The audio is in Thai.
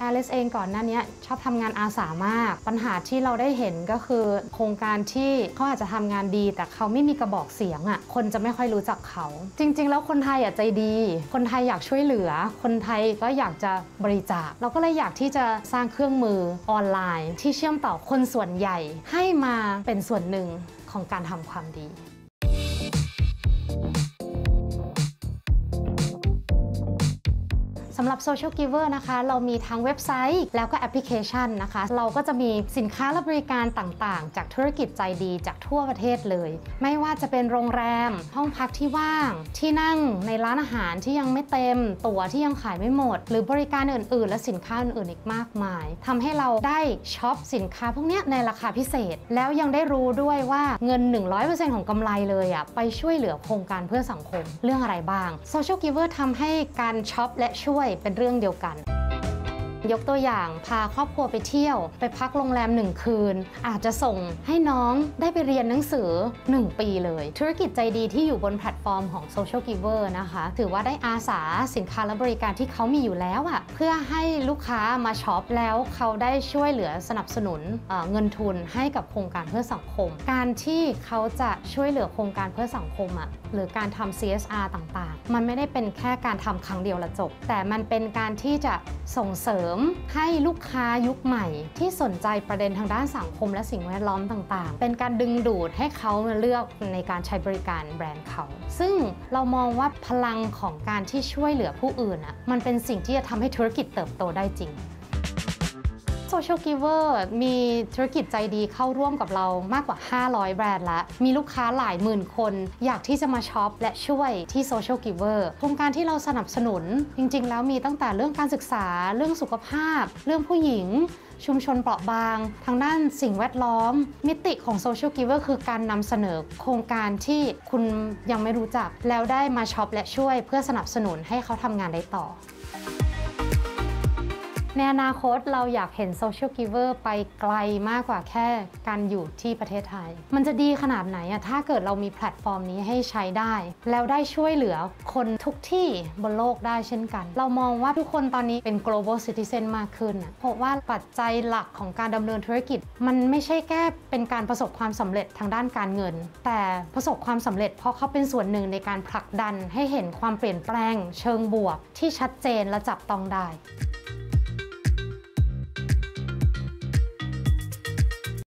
แอลิสเองก่อนหน้านี้ชอบทำงานอาสามาก ปัญหาที่เราได้เห็นก็คือ โครงการที่เขาอาจจะทำงานดี แต่เขาไม่มีกระบอกเสียงอะ่ะคนจะไม่ค่อยรู้จักเขา จริง ๆ แล้วคนไทยอะใจดี คนไทยอยากช่วยเหลือ คนไทยก็อยากจะบริจาค เราก็เลยอยากที่จะสร้างเครื่องมือออนไลน์ ที่เชื่อมต่อคนส่วนใหญ่ให้มาเป็นส่วนหนึ่งของการทำความดี สำหรับ Social Giver นะคะ เรามีทั้งเว็บไซต์แล้วก็แอปพลิเคชันนะคะ เราก็จะมีสินค้าและบริการต่างๆ จากธุรกิจใจดีจากทั่วประเทศเลย ไม่ว่าจะเป็นโรงแรม ห้องพักที่ว่าง ที่นั่งในร้านอาหารที่ยังไม่เต็ม ตั๋วที่ยังขายไม่หมด หรือบริการอื่น ๆ และสินค้าอื่นๆอีกมากมายทำให้เราได้ช็อปสินค้าพวกนี้ในราคาพิเศษ แล้วยังได้รู้ด้วยว่าเงิน 100%ของกำไรเลยอะไปช่วยเหลือโครงการเพื่อสังคมเรื่องอะไรบ้าง Social Giver ทำให้การช็อปและช่วยเป็นเรื่องเดียวกัน ยกตัวอย่างพาครอบครัวไปเที่ยว ไปพักโรงแรม 1 คืน อาจจะส่งให้น้องได้ไปเรียนหนังสือ 1 ปีเลย ธุรกิจใจดีที่อยู่บนแพลตฟอร์มของ Social Giver นะคะ ถือว่าได้อาสาสินค้าและบริการที่เขามีอยู่แล้วอะเพื่อให้ลูกค้ามาช็อปแล้วเขาได้ช่วยเหลือสนับสนุนเงินทุนให้กับโครงการเพื่อสังคม การที่เขาจะช่วยเหลือโครงการเพื่อสังคมอะหรือการทำ CSR ต่างๆ มันไม่ได้เป็นแค่การทำครั้งเดียวและจบ แต่มันเป็นการที่จะส่งเสริมให้ลูกค้ายุคใหม่ ที่สนใจประเด็นทางด้านสังคมและสิ่งแวดล้อมต่างๆ เป็นการดึงดูดให้เขามาเลือกในการใช้บริการแบรนด์เขา ซึ่งเรามองว่าพลังของการที่ช่วยเหลือผู้อื่นอะมันเป็นสิ่งที่จะทำให้ธุรกิจเติบโตได้จริง Social Giver มีธุรกิจใจดีเข้าร่วมกับเรามากกว่า 500 แบรนด์แล้วมีลูกค้าหลายหมื่นคน อยากที่จะมาช็อปและช่วยที่ Social Giver โครงการที่เราสนับสนุน จริง ๆ แล้วมีตั้งแต่เรื่องการศึกษา เรื่องสุขภาพ เรื่องผู้หญิงชุมชนเปราะบาง ทางด้านสิ่งแวดล้อม มิติของ Social Giver คือการนำเสนอโครงการที่คุณยังไม่รู้จัก แล้วได้มาช็อปและช่วยเพื่อสนับสนุนให้เขาทำงานได้ต่อ ในอนาคตเราอยากเห็น Social Giver ไปไกลมากกว่าแค่การอยู่ที่ประเทศไทย มันจะดีขนาดไหนอะถ้าเกิดเรามีแพลตฟอร์มนี้ให้ใช้ได้ แล้วได้ช่วยเหลือคนทุกที่บนโลกได้เช่นกัน เรามองว่าทุกคนตอนนี้เป็น global citizen มากขึ้น เพราะว่าปัจจัยหลักของการดำเนินธุรกิจ มันไม่ใช่แค่เป็นการประสบความสำเร็จทางด้านการเงิน แต่ประสบความสำเร็จเพราะเขาเป็นส่วนหนึ่งในการผลักดันให้เห็นความเปลี่ยนแปลง เชิงบวกที่ชัดเจนและจับต้องได้